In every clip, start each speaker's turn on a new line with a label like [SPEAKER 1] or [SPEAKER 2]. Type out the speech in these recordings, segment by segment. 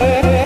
[SPEAKER 1] Hey.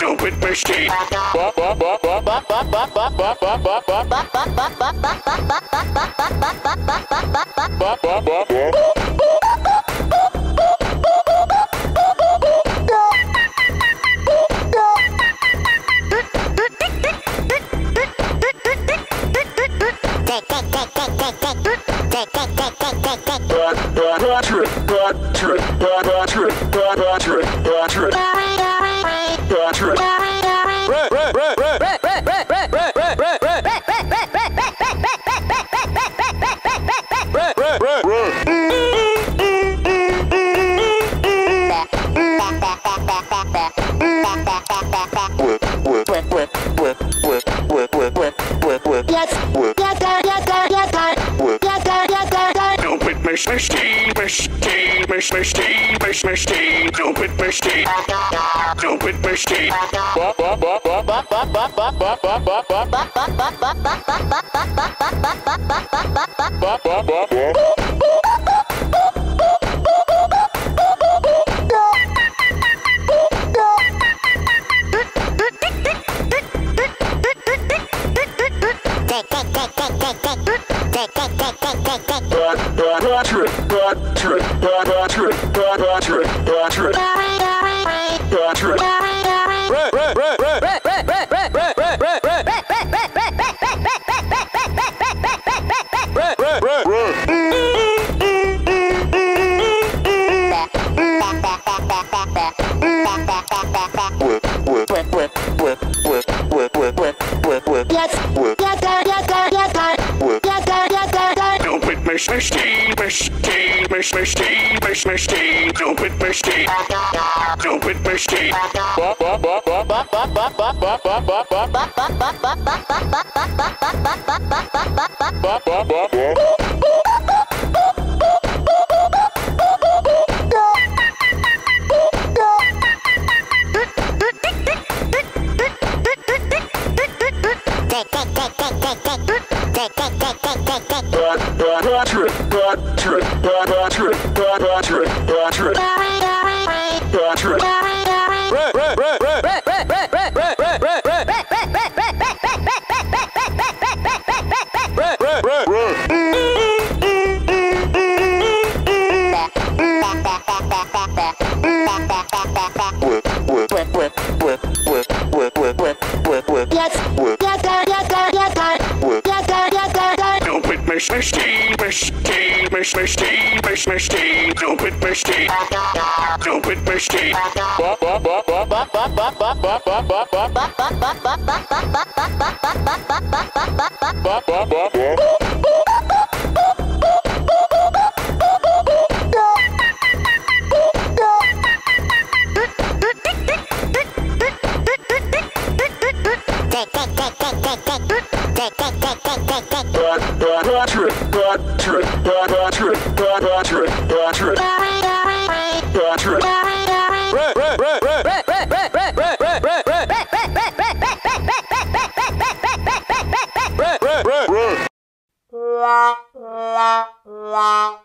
[SPEAKER 1] Don't mach- machine, mach- machine, stupid machine, stupid machine. Patrick, mach- machine, stupid machine, stupid machine. Mach- machine, machine, mach- machine, mach- machine, Patrick, Patrick, Patrick, Patrick, Patrick, Patrick. 啦啦。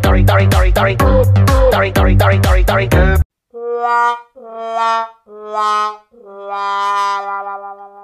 [SPEAKER 1] Dory, Dory, Dory, Dory, Dory, Dory, Dory, Dory, Dory, Dory,
[SPEAKER 2] La, la, la, la, la, la, la,
[SPEAKER 1] la.